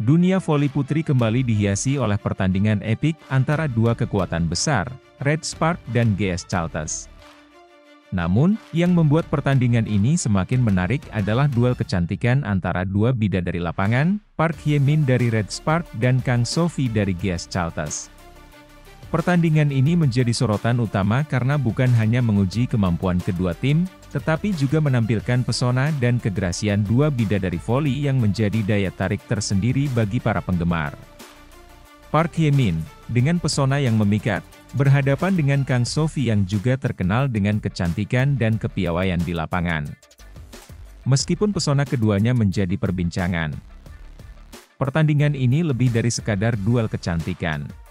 Dunia voli putri kembali dihiasi oleh pertandingan epik antara dua kekuatan besar, Red Spark dan GS Chalters. Namun, yang membuat pertandingan ini semakin menarik adalah duel kecantikan antara dua bidadari lapangan, Park Hye-min dari Red Spark dan Kang Sophie dari GS Chalters. Pertandingan ini menjadi sorotan utama karena bukan hanya menguji kemampuan kedua tim, tetapi juga menampilkan pesona dan kegerasian dua bidadari voli yang menjadi daya tarik tersendiri bagi para penggemar. Park Hye-min, dengan pesona yang memikat, berhadapan dengan Kang Sophie yang juga terkenal dengan kecantikan dan kepiawaian di lapangan. Meskipun pesona keduanya menjadi perbincangan, pertandingan ini lebih dari sekadar duel kecantikan.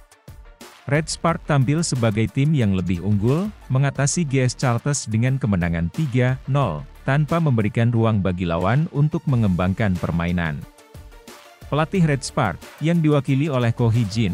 Red Spark tampil sebagai tim yang lebih unggul, mengatasi GS Charters dengan kemenangan 3-0, tanpa memberikan ruang bagi lawan untuk mengembangkan permainan. Pelatih Red Spark, yang diwakili oleh Ko Hee Jin,